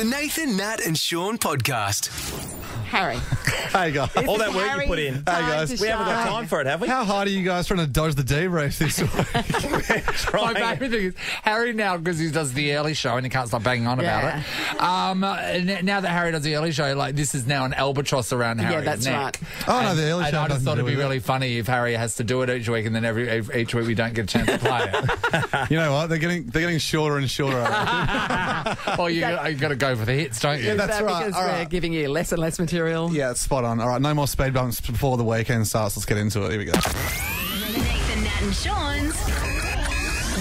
The Nathan, Nat, and Sean podcast. Harry. Hey guys. All that work you put in. Hey, guys. to We haven't got time for it, have we? How hard are you guys trying to dodge the debrief this week? My Trying. favourite thing is Harry now because he does the early show and he can't stop banging on about it. Um, uh, now that Harry does the early show, like this is now an albatross around Harry's that's neck. right. Oh, no, the early and show I just thought it'd be it. really funny if Harry has to do it each week and then every ev- each week we don't get a chance to play it. you know what? They're getting they're getting shorter and shorter. well, you got, you got to go for the hits, don't you? Yeah, that's Is that right. Because All we're right. giving you less and less material. Yeah, it's spot on. All right, no more speed bumps before the weekend starts. Let's get into it. Here we go. Nathan, Nat, and Sean's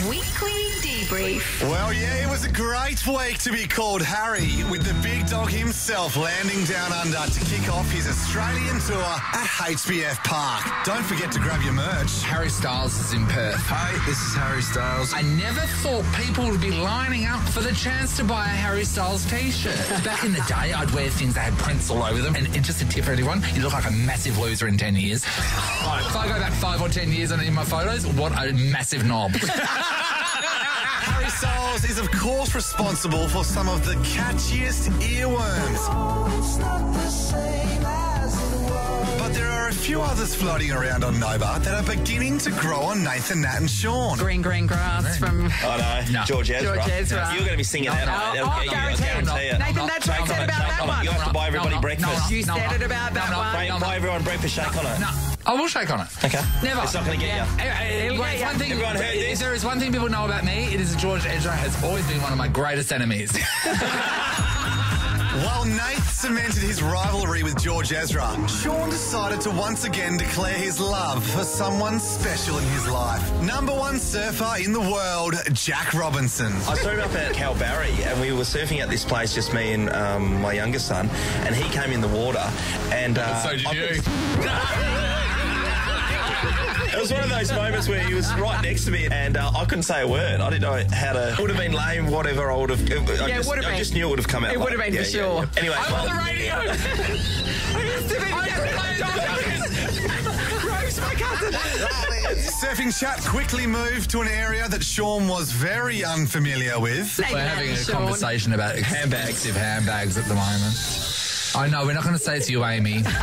weekly debrief. Well, yeah, it was a great week to be called Harry, with the big dog himself landing down under to kick off his Australian tour at HBF Park. Don't forget to grab your merch. Harry Styles is in Perth. Hi, this is Harry Styles. I never thought people would be lining up for the chance to buy a Harry Styles t-shirt. Back in the day, I'd wear things that had prints all over them. And, and just a tip for anyone, you look like a massive loser in 10 years. Right, if I go back five or 10 years on any of my photos, what a massive knob. Harry Styles is, of course, responsible for some of the catchiest earworms. But there are a few others floating around on Nova that are beginning to grow on Nathan, Nat, and Sean. Green, green grass from. Oh, no. No. George Ezra. George Ezra. You're going to be singing that. no. mate. That'll Oh, get you, I guaranteed. guarantee it. Nathan, that's what I said about that one. You have to buy everybody breakfast. You said it about that one. Buy, buy everyone breakfast shake on it. No, I will shake on it. Okay. Never. It's not going to get you. Hey, hey, It'll wait, get one thing, Everyone heard if this? there is one thing people know about me, it is George Ezra has always been one of my greatest enemies. While Nate cemented his rivalry with George Ezra, Sean decided to once again declare his love for someone special in his life. Number one surfer in the world, Jack Robinson. I saw him up at Kalbarri, and we were surfing at this place, just me and um, my younger son, and he came in the water, and uh, so did I you. could- It was one of those moments where he was right next to me, and uh, I couldn't say a word. I didn't know how to. It would have been lame, whatever. I would have. I, Yeah, just, would I been. just knew it would have come out. It would have been for sure. Anyway, I'm on the well, radio. Surfing chat quickly moved to an area that Sean was very unfamiliar with. Nathan, We're having a Sean. conversation about expensive handbags at the moment. I know, we're not going to say to you, Amy.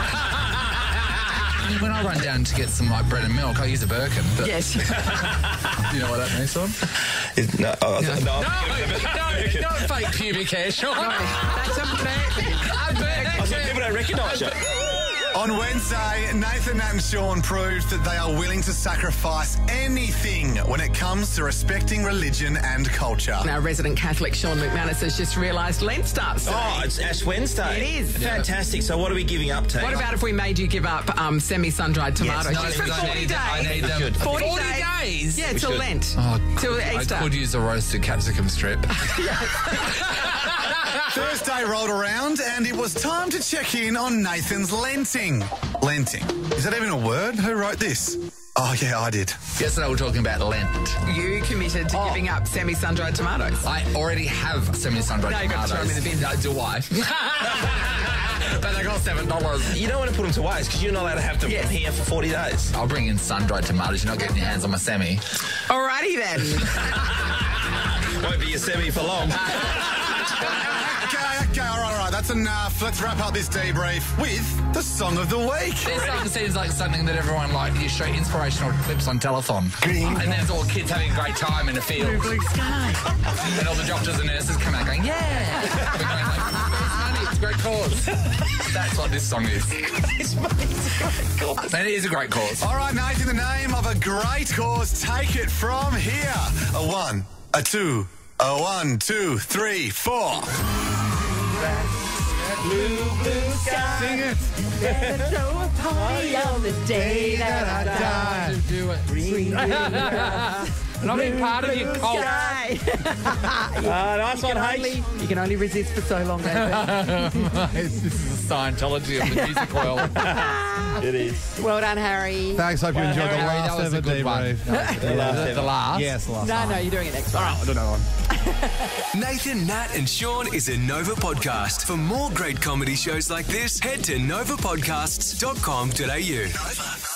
when I run down to get some like bread and milk, I use a Birkin. But Yes. you know what that means, Sean? is- no, oh, no, No, no, not fake pubic hair, Sean. That's a A Birkin. I said people don't recognise you. On Wednesday, Nathan Nat and Sean proved that they are willing to sacrifice anything when it comes to respecting religion and culture. Now, resident Catholic Sean McManus has just realised Lent starts. today. Oh, it's Ash Wednesday. It is. Fantastic. So what are we giving up to? What about if we made you give up um, semi-sun-dried tomatoes no, just for 40 days? I need them. 40, 40 days. days? Yeah, We till should. Lent. Oh, till I Easter. could use a roasted capsicum strip. Thursday rolled around and it was time to check in on Nathan's lenting. Lenting. Is that even a word? Who wrote this? Oh, yeah, I did. Yesterday we were talking about Lent. You committed Oh. to giving up semi-sun-dried tomatoes. I already have semi-sun-dried No, you've got to throw 'em in the bin. No, do I? but they cost seven dollars. You don't want to put them to waste because you're not allowed to have them Yes. here for 40 days. I'll bring in sun-dried tomatoes. You're not getting your hands on my semi. Alrighty then. Won't be a semi for long. Okay, okay, all right, all right, that's enough. Let's wrap up this debrief with the song of the week. This song seems like something that everyone like you show inspirational clips on telethon. And there's all kids having a great time in a field. Blue sky. And all the doctors and nurses come out going, yeah. We're going like, "It's money, it's a great cause. That's what this song is. And it is a great cause. All right, Nate, in the name of a great cause, take it from here. A one, a two, a one, two, three, four. Sing it. So high all the day that I die. Do it. Not being part of your cult. Sky. Ah, nice one, Only, you can only resist for so long, Nathan. this is the Scientology of the music world. It is. well done, Harry. Thanks. Hope you enjoyed the Harry, that last was a ever good one. debrief. The last. The last. Yes, the last No, one. no, you're doing it next time. All right, I don't know one. Nathan, Nat, and Sean is a Nova podcast. For more great comedy shows like this, head to novapodcasts.com.au. Nova.